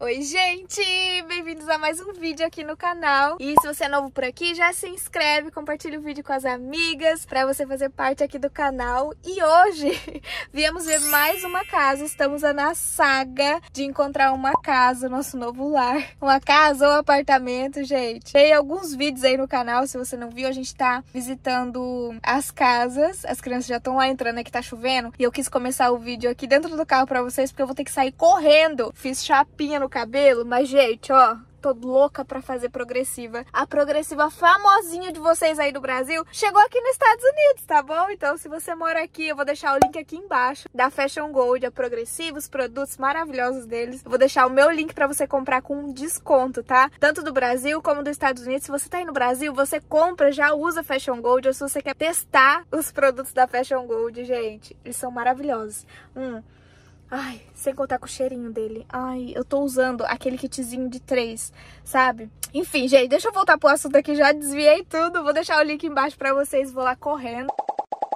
Oi, gente! Bem-vindos a mais um vídeo aqui no canal. E se você é novo por aqui, já se inscreve, compartilha o vídeo com as amigas para você fazer parte aqui do canal. E hoje viemos ver mais uma casa. Estamos na saga de encontrar uma casa, nosso novo lar. Uma casa ou apartamento, gente. Tem alguns vídeos aí no canal, se você não viu, a gente tá visitando as casas. As crianças já estão lá entrando, que tá chovendo. E eu quis começar o vídeo aqui dentro do carro para vocês, porque eu vou ter que sair correndo. Fiz chapinha no cabelo, mas gente, ó, tô louca pra fazer progressiva. A progressiva famosinha de vocês aí do Brasil chegou aqui nos Estados Unidos, tá bom? Então, se você mora aqui, eu vou deixar o link aqui embaixo da Fashion Gold, a progressiva, os produtos maravilhosos deles. Eu vou deixar o meu link pra você comprar com desconto, tá? Tanto do Brasil como dos Estados Unidos. Se você tá aí no Brasil, você compra, já usa Fashion Gold, ou se você quer testar os produtos da Fashion Gold, gente, eles são maravilhosos. Hum, Ai, sem contar com o cheirinho dele. Ai, eu tô usando aquele kitzinho de três, sabe? Enfim, gente, deixa eu voltar pro assunto aqui. Já desviei tudo. Vou deixar o link embaixo pra vocês. Vou lá correndo.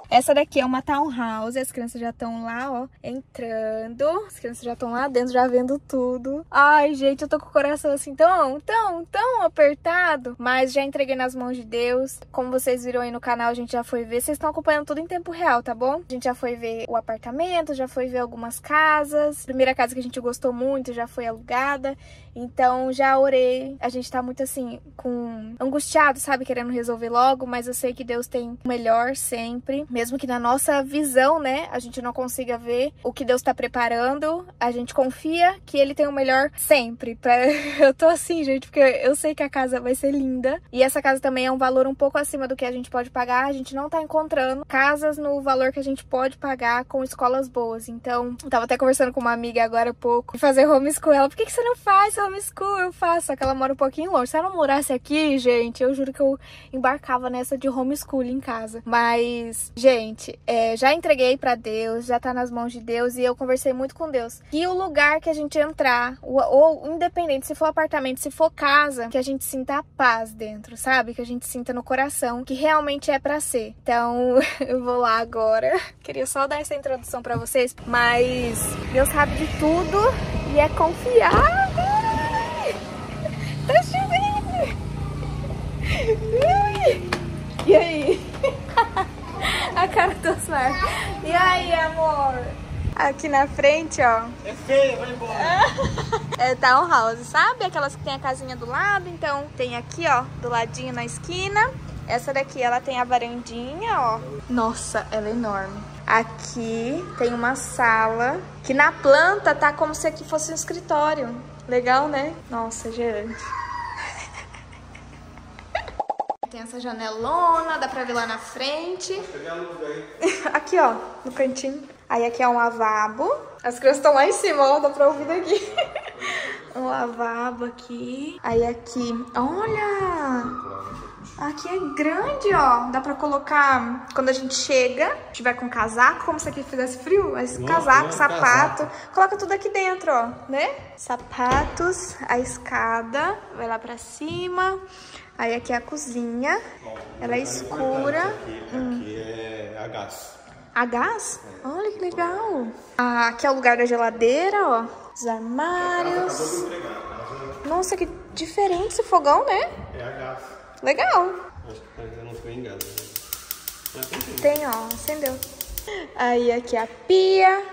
Essa daqui é uma townhouse, as crianças já estão lá, ó, entrando. As crianças já estão lá dentro, já vendo tudo. Ai, gente, eu tô com o coração assim tão, tão, tão apertado. Mas já entreguei nas mãos de Deus. Como vocês viram aí no canal, a gente já foi ver. Vocês estão acompanhando tudo em tempo real, tá bom? A gente já foi ver o apartamento, já foi ver algumas casas. A primeira casa que a gente gostou muito já foi alugada. Então já orei. A gente tá muito assim, com angustiado, sabe? Querendo resolver logo, mas eu sei que Deus tem o melhor sempre. Mesmo que na nossa visão, né, a gente não consiga ver o que Deus tá preparando, a gente confia que Ele tem o melhor sempre. Pra... Eu tô assim, gente, porque eu sei que a casa vai ser linda. E essa casa também é um valor um pouco acima do que a gente pode pagar. A gente não tá encontrando casas no valor que a gente pode pagar com escolas boas. Então, eu tava até conversando com uma amiga agora há pouco, fazer homeschool. Ela, por que, que você não faz homeschool? Eu faço, só que ela mora um pouquinho longe. Se ela não morasse aqui, gente, eu juro que eu embarcava nessa de homeschool em casa. Mas, gente, é, já entreguei para Deus, já tá nas mãos de Deus e eu conversei muito com Deus. E o lugar que a gente entrar, ou, ou independente se for apartamento, se for casa, que a gente sinta a paz dentro, sabe? Que a gente sinta no coração que realmente é para ser. Então, eu vou lá agora. Queria só dar essa introdução para vocês, mas Deus sabe de tudo e é confiar. Tá chovendo! E aí? A cara do Osmar. E aí, amor? Aqui na frente, ó. É feia, vai embora. É townhouse, sabe? Aquelas que tem a casinha do lado. Então, tem aqui, ó, do ladinho na esquina. Essa daqui, ela tem a varandinha, ó. Nossa, ela é enorme. Aqui tem uma sala, que na planta tá como se aqui fosse um escritório. Legal, né? Nossa, gente. Tem essa janelona, dá pra ver lá na frente. Aqui, ó, no cantinho. Aí aqui é um lavabo. As crianças estão lá em cima, ó, dá pra ouvir daqui. um lavabo aqui. Aí aqui, olha! Aqui é grande, ó. Dá pra colocar quando a gente chega, tiver com casaco, como se aqui fizesse frio. Mas Nossa, casaco, é, sapato. casaco. Coloca tudo aqui dentro, ó, né? Sapatos, a escada, vai lá pra cima. Aí aqui é a cozinha. Ela é escura. Aqui, aqui é a gás. A gás? Olha que legal. Ah, aqui é o lugar da geladeira, ó. Os de armários. Casa Nossa, que diferente esse fogão, né? é a gás. Legal. Acho que não gás. né? Tem ó, acendeu. Aí aqui a pia.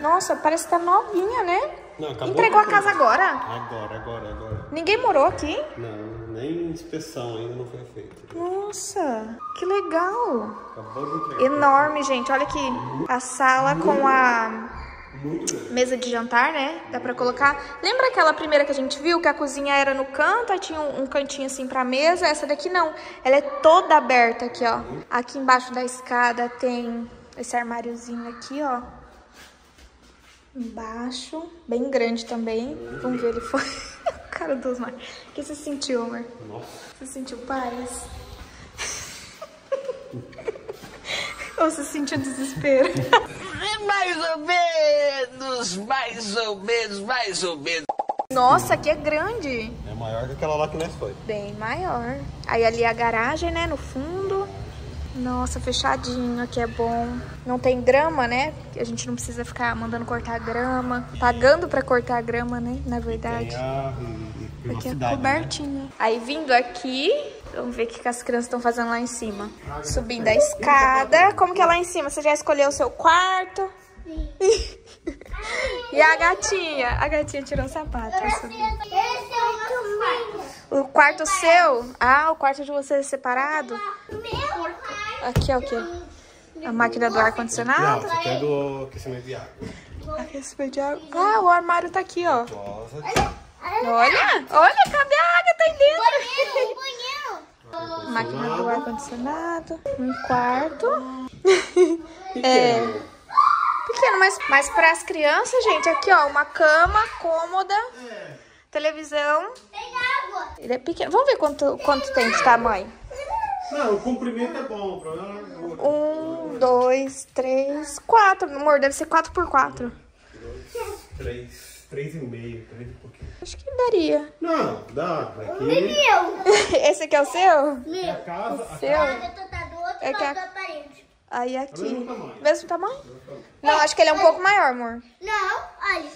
Nossa, parece que tá novinha, né? Não, acabou Entregou a casa agora? Agora, agora, agora. Ninguém morou aqui? Não, nem inspeção ainda não foi feita. Nossa, que legal. Acabou de entregar. Enorme, gente. Olha aqui. A sala com a Muito grande. mesa de jantar, né? Dá pra colocar. Lembra aquela primeira que a gente viu que a cozinha era no canto, aí tinha um, um cantinho assim pra mesa? Essa daqui não. Ela é toda aberta aqui, ó. Aqui embaixo da escada tem esse armáriozinho aqui, ó. Embaixo, bem grande também. Vamos ver ele foi. Cara do Osmar. O que você sentiu, amor? Nossa. Você sentiu paz? Ou você sentiu desespero? Mais ou menos, mais ou menos, mais ou menos. Nossa, aqui é grande. É maior que aquela lá que nós foi. Bem maior. Aí ali a garagem, né, no fundo. Nossa, fechadinho aqui é bom. Não tem grama, né? A gente não precisa ficar mandando cortar grama. Pagando pra cortar grama, né? Na verdade. Tem a Aqui é né? cobertinho. Aí vindo aqui, vamos ver o que as crianças estão fazendo lá em cima. Subindo a escada. Como que é lá em cima? Você já escolheu o seu quarto? e a gatinha? A gatinha tirou o sapato. é o quarto. O quarto seu? Ah, o quarto de vocês é separado? Meu quarto. Aqui é o quê? A máquina do Não, ar-condicionado? você quer do aquecimento de água. Aquecimento de água. Ah, o armário tá aqui, ó. Olha, olha, cadê a água? Tá aí dentro. Máquina do ar-condicionado. Um quarto. É. Pequeno, mas, mas para as crianças, gente, aqui, ó, uma cama cômoda, televisão. Tem água. Ele é pequeno. Vamos ver quanto, quanto tem de tamanho. Não, o comprimento é bom, o problema é o outro. Um, dois, três, quatro. Amor, deve ser quatro por quatro. Três, três e meio, três e pouquinho. Acho que daria. Não, dá. Aqui Meu. Esse aqui é o seu? é a casa. A Seu? Tá É que a-. Aí aqui. mesmo tamanho. Mesmo tamanho? Não, acho que ele é um pouco maior, amor. Não, olha.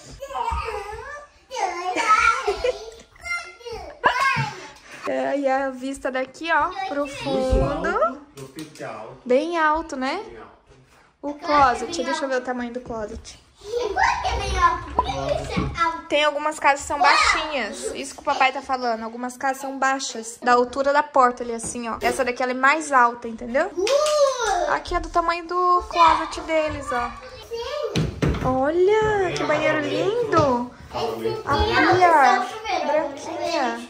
É, e a vista daqui, ó, pro fundo. fico alto. Bem alto, né? bem alto. O closet. Deixa eu ver o tamanho do closet. Tem algumas casas que são baixinhas. Isso que o papai tá falando. Algumas casas são baixas. Da altura da porta ali, assim, ó. Essa daqui ela é mais alta, entendeu? Aqui é do tamanho do closet deles, ó. Olha, que banheiro lindo. A Testar pia o chuveiro. branquinha.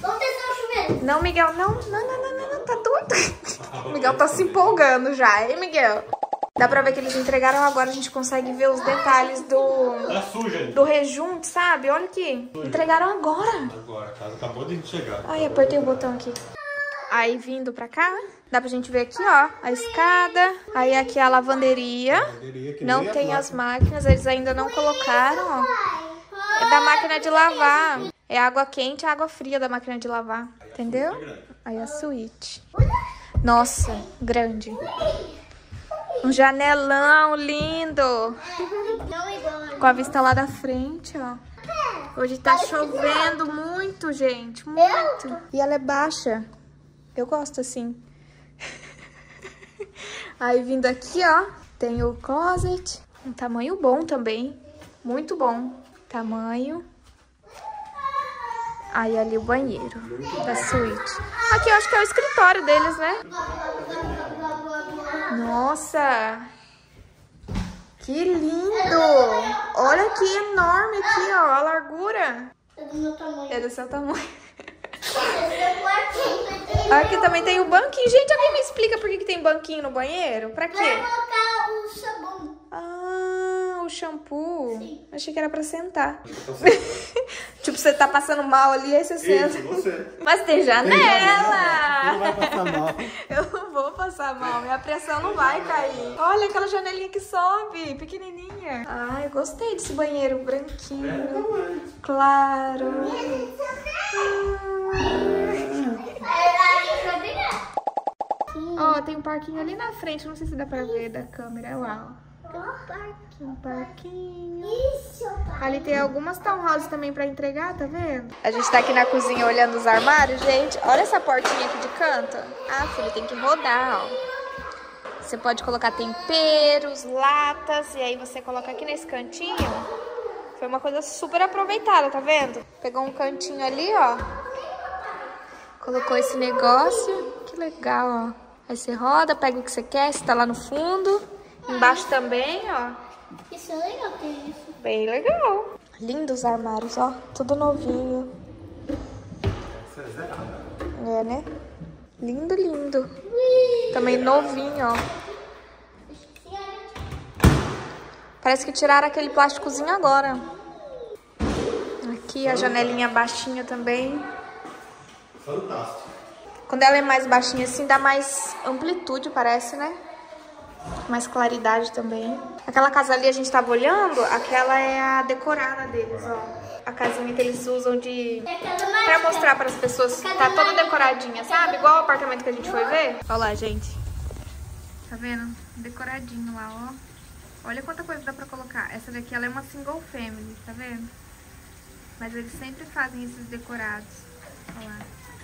Não, Miguel, não. Não, não, não, não, não. Tá doido. Miguel tá se empolgando já, hein, Miguel? Dá pra ver que eles entregaram agora. A gente consegue ver os detalhes do, Tá suja do rejunto, sabe? Olha aqui. Entregaram agora. Agora, a casa acabou de chegar. Ai, apertei o botão aqui. Aí vindo pra cá, dá pra gente ver aqui, ó, a escada. Aí aqui a lavanderia. Lavanderia que Não a tem as máquinas, eles ainda não colocaram, ó. É da máquina de lavar. É água quente e água fria da máquina de lavar. Entendeu? Aí a suíte. Nossa, grande. Um janelão lindo. Com a vista lá da frente, ó. Hoje tá chovendo muito, gente. Muito. E ela é baixa. Eu gosto assim. Aí vindo aqui, ó, tem o closet. Um tamanho bom também. Muito bom. Tamanho. Aí ali o banheiro da suíte. Aqui eu acho que é o escritório deles, né? Nossa! Que lindo! Olha que enorme aqui, ó, a largura. É do meu tamanho. É do seu tamanho. Aqui. Também tem o banquinho. Gente, alguém me explica por que, que tem banquinho no banheiro? Pra quê? colocar o sabão. Ah, o shampoo. Sim. Achei que era pra sentar. tipo, você tá passando mal ali, aí você senta. Mas tem Não janela! vai passar mal. Eu não vou passar mal, minha pressão não vai cair. Olha aquela janelinha que sobe, pequenininha. Ai, eu gostei desse banheiro branquinho, claro. Aí vai virar. Ó, tem um parquinho ali na frente, não sei se dá pra ver da câmera lá, ó. Um parquinho. Isso, pai. Ali tem algumas townhouses também pra entregar, tá vendo? A gente tá aqui na cozinha olhando os armários, gente. Olha essa portinha aqui de canto. Ah, filho, tem que rodar, ó. Você pode colocar temperos, latas, e aí você coloca aqui nesse cantinho. Foi uma coisa super aproveitada, tá vendo? Pegou um cantinho ali, ó. Colocou esse negócio. Que legal, ó. Aí você roda, pega o que você quer, se tá lá no fundo. Embaixo também, ó. Isso é legal ter isso. Bem legal. Lindos armários, ó. Tudo novinho. Essa é zerada. É, né? Lindo, lindo. Também novinho, ó. Parece que tiraram aquele plásticozinho agora. Aqui a janelinha baixinha também. Fantástico. Quando ela é mais baixinha assim, dá mais amplitude, parece, né? Mais claridade também. Aquela casa ali a gente tava olhando, aquela é a decorada deles, ó. A casinha que eles usam de... Pra mostrar para as pessoas tá toda decoradinha, sabe? Igual o apartamento que a gente foi ver. Olha lá, gente. Tá vendo? Decoradinho lá, ó. Olha quanta coisa dá pra colocar. Essa daqui, ela é uma single family, tá vendo? Mas eles sempre fazem esses decorados. Olha lá.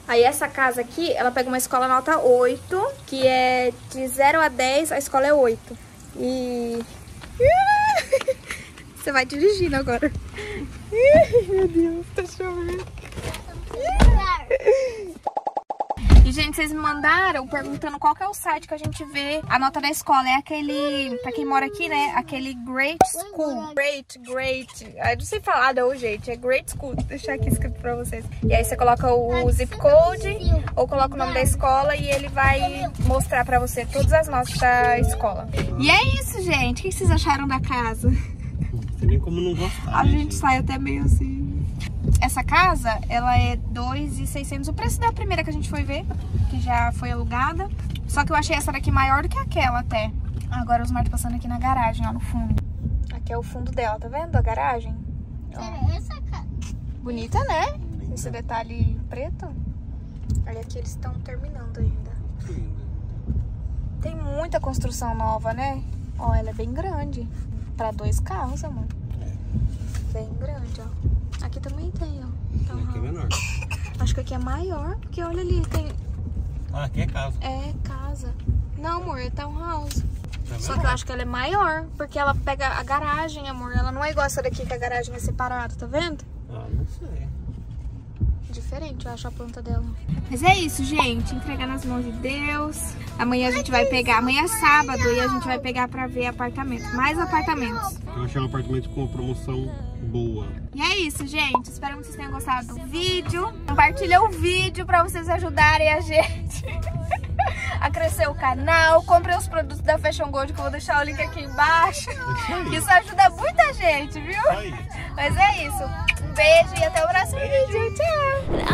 Aí essa casa aqui, ela pega uma escola nota 8, que é de 0 a 10, a escola é 8. E... Você vai dirigindo agora. Meu Deus, tá chovendo. E, gente, vocês me mandaram perguntando qual que é o site que a gente vê a nota da escola. É aquele, pra quem mora aqui, né? Aquele Great School. Great, Great. Eu não sei falar não, gente. É Great School. Vou deixar aqui escrito pra vocês. E aí você coloca o zip code ou coloca o nome da escola e ele vai mostrar pra você todas as notas da escola. E é isso, gente. O que vocês acharam da casa? Não tem nem como não gostar. A né, gente sai até meio assim. Essa casa, ela é 2,600. O preço da primeira que a gente foi ver, que já foi alugada. Só que eu achei essa daqui maior do que aquela até. Agora os Smart passando aqui na garagem, ó, no fundo. Aqui é o fundo dela, tá vendo? A garagem. Será essa casa? Bonita, né? Esse detalhe preto. Olha aqui, eles estão terminando ainda. Tem muita construção nova, né? Ó, ela é bem grande. Pra dois carros, amor. Bem grande, ó. Aqui também tem, ó. Então, Aqui é menor. Acho que aqui é maior, porque olha ali, tem. Ah, aqui é casa. É casa. Não, amor, é townhouse. Tá Só que eu acho que ela é maior, porque ela pega a garagem, amor. Ela não é igual essa daqui, que a garagem é separada, tá vendo? Ah, não sei. Diferente, eu acho a planta dela. Mas é isso, gente. Entregar nas mãos de Deus. Amanhã a gente vai pegar. Amanhã é sábado e a gente vai pegar pra ver apartamento. Mais apartamentos. Eu achei um apartamento com uma promoção boa. E é isso, gente. Espero que vocês tenham gostado do vídeo. Compartilha o vídeo pra vocês ajudarem a gente a crescer o canal. Comprei os produtos da Fashion Gold, que eu vou deixar o link aqui embaixo. Isso aí. Isso ajuda muita gente, viu? Isso aí. Mas é isso. Um beijo e até o próximo vídeo. Tchau!